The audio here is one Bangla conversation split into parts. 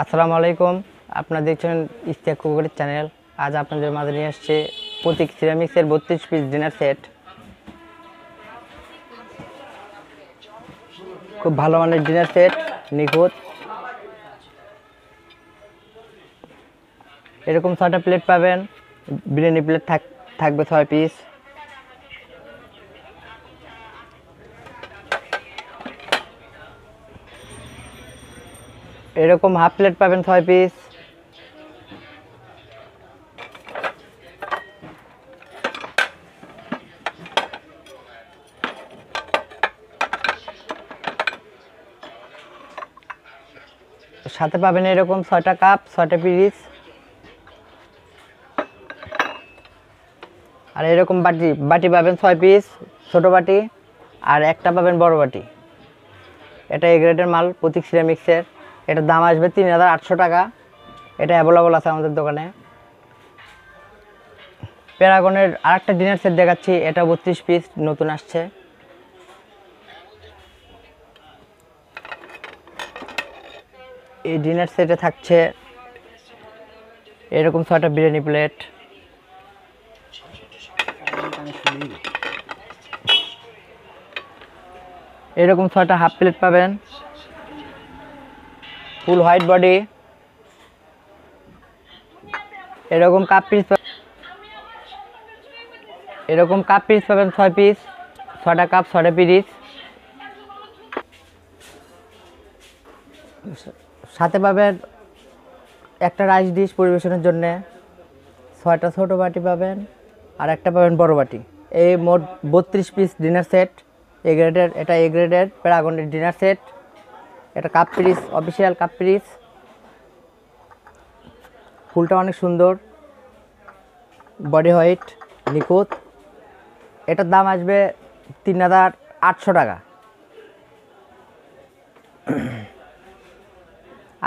আসসালামু আলাইকুম। আপনারা দেখছেন ইস্তিয়াক কুকুরের চ্যানেল। আজ আপনাদের মাঝে নিয়ে আসছে প্রতীক সিরামিক্সের বত্রিশ পিস ডিনার সেট খুব ভালো মানের ডিনার সেট নিখুঁত। এরকম ছটা প্লেট পাবেন। বিরিয়ানি প্লেট থাক থাকবে ছয় পিস এরকম হাফ প্লেট পাবেন ছয় পিস সাথে পাবেন এরকম ছয়টা কাপ ছয়টা পিস আর এরকম বাটি বাটি পাবেন ছয় পিস ছোট বাটি। আর একটা পাবেন বড় বাটি। এটা এ গ্রেডের মাল, প্রতীক সিরামিক্সের। এটার দাম আসবে তিন হাজার আটশো টাকা। এটা অ্যাভেলেবল আছে আমাদের দোকানে। প্যারাগনের আরেকটা ডিনার সেট দেখাচ্ছি, এটা বত্রিশ পিস নতুন আসছে। এই ডিনার সেটে থাকছে এরকম ছয়টা বিরিয়ানি প্লেট। এরকম ছয়টা হাফ প্লেট পাবেন। Full white body. এরকম কাপ পিস এরকম কাপ পিস পাবেন ছয় পিস ছটা কাপ ছটা পিস। সাথে পাবেন একটা রাইস ডিশ পরিবেশনের জন্য, ছয়টা ছোট বাটি পাবেন, আর একটা পাবেন বড় বাটি। এই মোট বত্রিশ পিস ডিনার সেট, এ গ্রেডের এটা এ গ্রেডের প্যারাগনের ডিনার সেট। এটা কাপ পিরিস অফিসিয়াল কাপ পিরিস ফুলটা অনেক সুন্দর। বডি হোয়াইট নিখুঁত। এটার দাম আসবে তিন হাজার আটশো টাকা।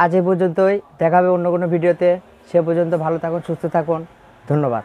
আজ এই পর্যন্তই। দেখাবে অন্য কোনো ভিডিওতে সে পর্যন্ত ভালো থাকুন, সুস্থ থাকুন। ধন্যবাদ।